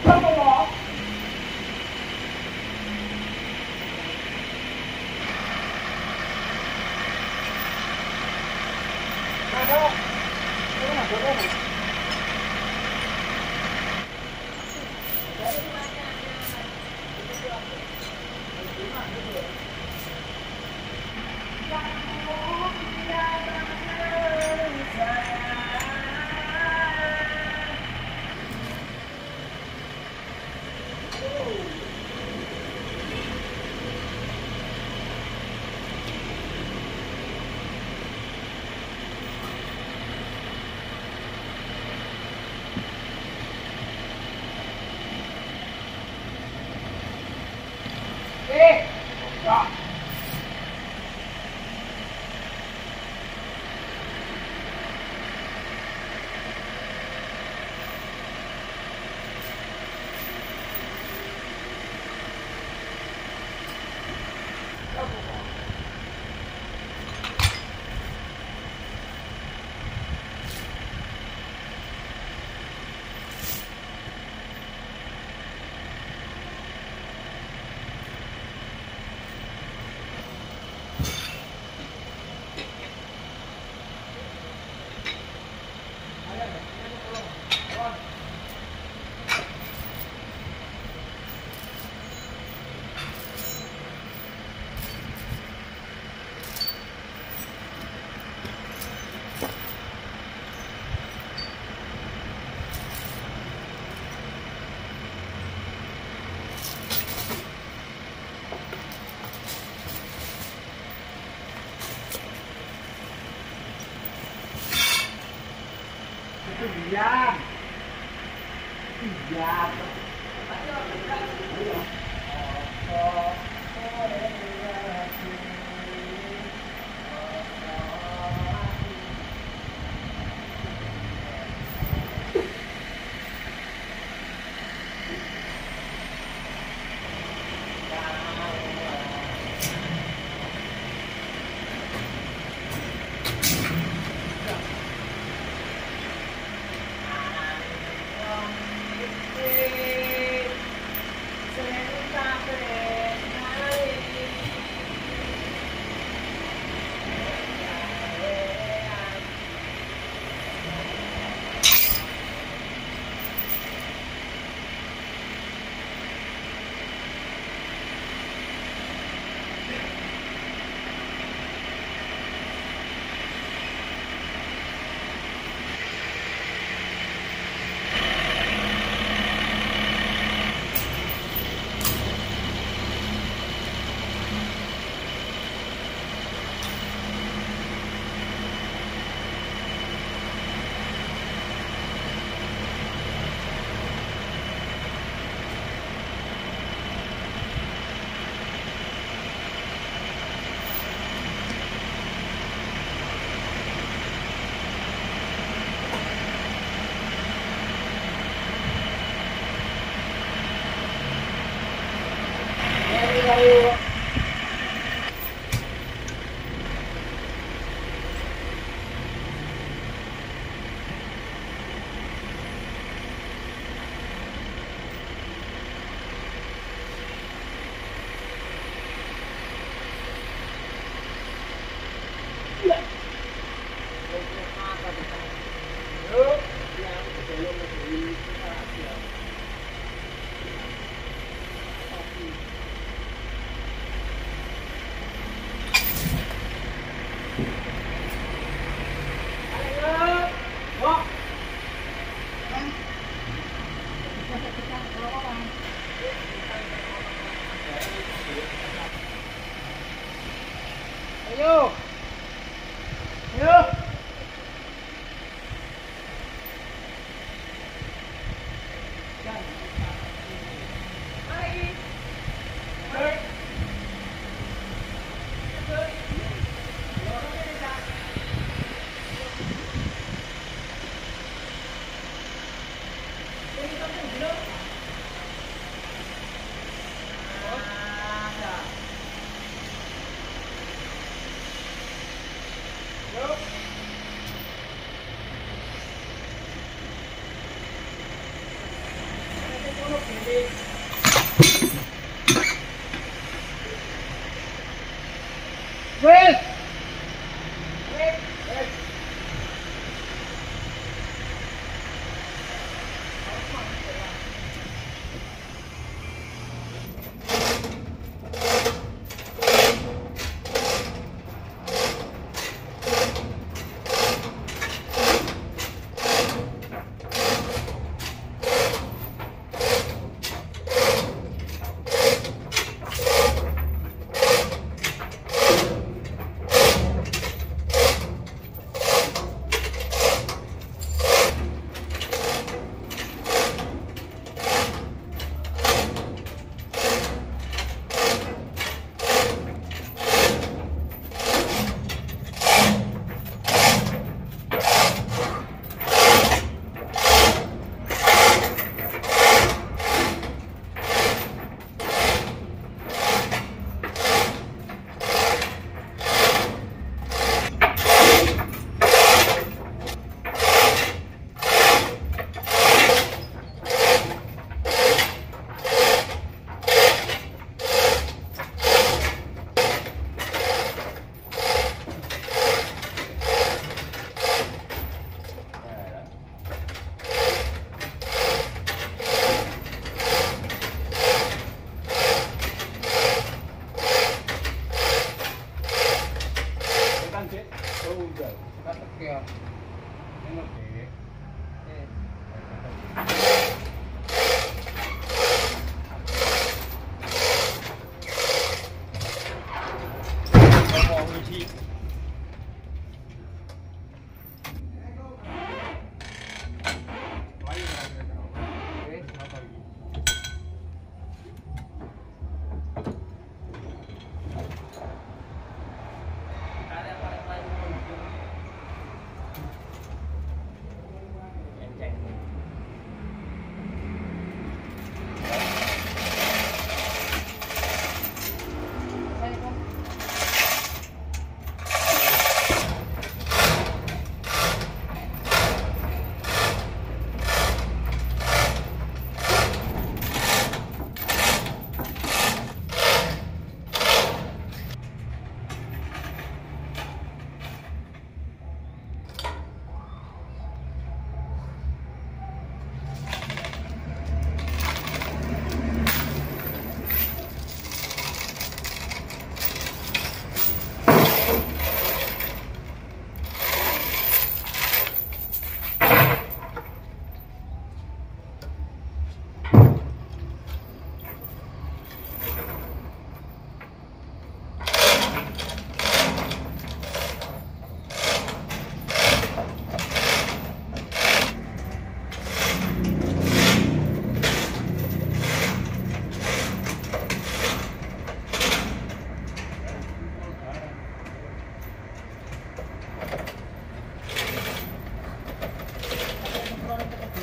Yan. Yeah.